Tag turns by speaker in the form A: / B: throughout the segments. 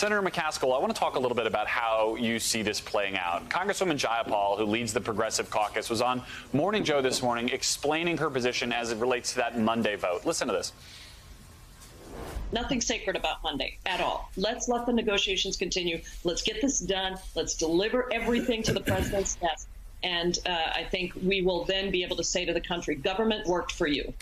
A: Senator McCaskill, I want to talk a little bit about how you see this playing out. Congresswoman Jayapal, who leads the Progressive Caucus, was on Morning Joe this morning explaining her position as it relates to that Monday vote. Listen to this.
B: Nothing sacred about Monday at all. Let's let the negotiations continue. Let's get this done. Let's deliver everything to the president's desk. And uh, I think we will then be able to say to the country, government worked for you.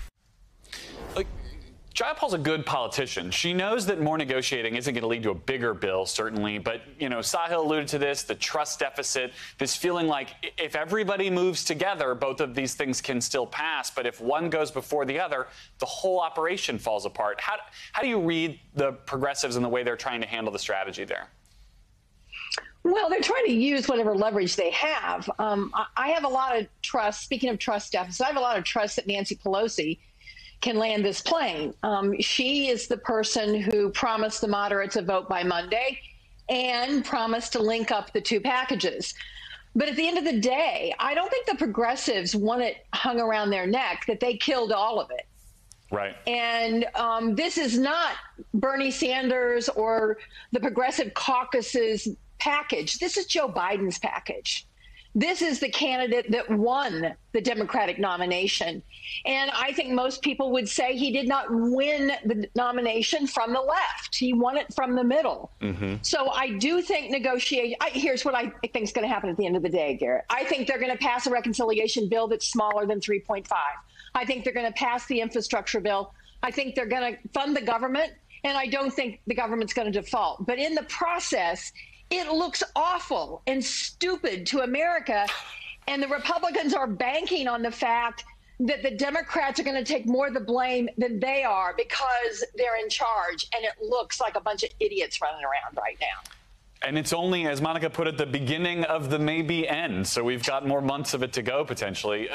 A: Jayapal's a good politician. She knows that more negotiating isn't going to lead to a bigger bill, certainly. But, you know, Sahil alluded to this the trust deficit, this feeling like if everybody moves together, both of these things can still pass. But if one goes before the other, the whole operation falls apart. How, how do you read the progressives and the way they're trying to handle the strategy there?
C: Well, they're trying to use whatever leverage they have. Um, I have a lot of trust. Speaking of trust deficit, I have a lot of trust that Nancy Pelosi can land this plane. Um, she is the person who promised the moderates a vote by Monday and promised to link up the two packages. But at the end of the day, I don't think the progressives want it hung around their neck that they killed all of it.
A: Right.
C: And um, this is not Bernie Sanders or the Progressive Caucus's package. This is Joe Biden's package. This is the candidate that won the Democratic nomination. And I think most people would say he did not win the nomination from the left. He won it from the middle. Mm-hmm. So I do think negotiation. I, here's what I think is going to happen at the end of the day, Garrett. I think they're going to pass a reconciliation bill that's smaller than 3.5. I think they're going to pass the infrastructure bill. I think they're going to fund the government. And I don't think the government's going to default. But in the process, it looks awful and stupid to America. And the Republicans are banking on the fact that the Democrats are going to take more of the blame than they are because they're in charge. And it looks like a bunch of idiots running around right now.
A: And it's only, as Monica put it, the beginning of the maybe end. So we've got more months of it to go potentially.